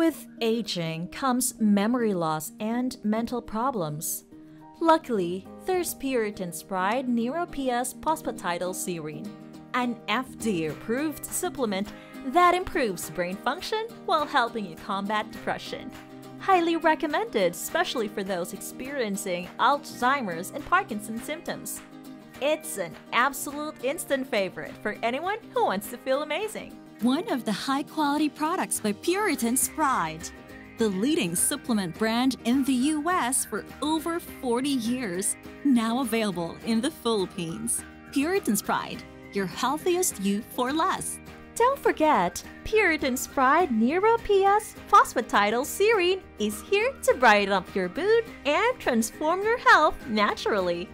With aging comes memory loss and mental problems. Luckily, there's Puritan's Pride Neuro-PS Phosphatidylserine, an FDA-approved supplement that improves brain function while helping you combat depression. Highly recommended, especially for those experiencing Alzheimer's and Parkinson's symptoms. It's an absolute instant favorite for anyone who wants to feel amazing. One of the high quality products by Puritan's Pride, the leading supplement brand in the US for over 40 years, now available in the Philippines. Puritan's Pride, your healthiest you for less. Don't forget, Puritan's Pride Neuro-PS Phosphatidylserine is here to brighten up your mood and transform your health naturally.